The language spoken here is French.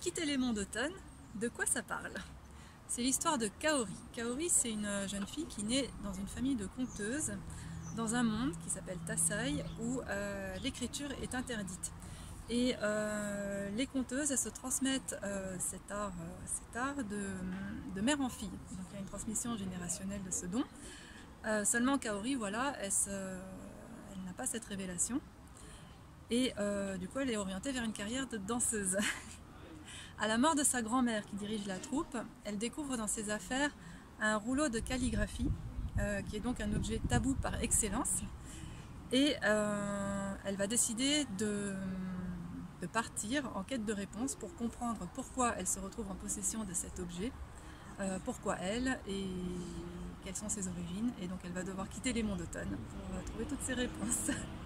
Quitter les monts d'automne, de quoi ça parle? C'est l'histoire de Kaori. Kaori, c'est une jeune fille qui naît dans une famille de conteuses, dans un monde qui s'appelle Tassai, où euh, l'écriture est interdite. Et euh, les conteuses, elles se transmettent euh, cet art, cet de, mère en fille. Donc il y a une transmission générationnelle de ce don. seulement Kaori, voilà, elle n'a pas cette révélation. Et du coup, elle est orientée vers une carrière de danseuse. À la mort de sa grand-mère qui dirige la troupe, elle découvre dans ses affaires un rouleau de calligraphie, euh, qui est donc un objet tabou par excellence. Et euh, elle va décider de, partir en quête de réponse pour comprendre pourquoi elle se retrouve en possession de cet objet, euh, pourquoi elle et quelles sont ses origines. Et donc elle va devoir quitter les monts d'automne pour trouver toutes ces réponses.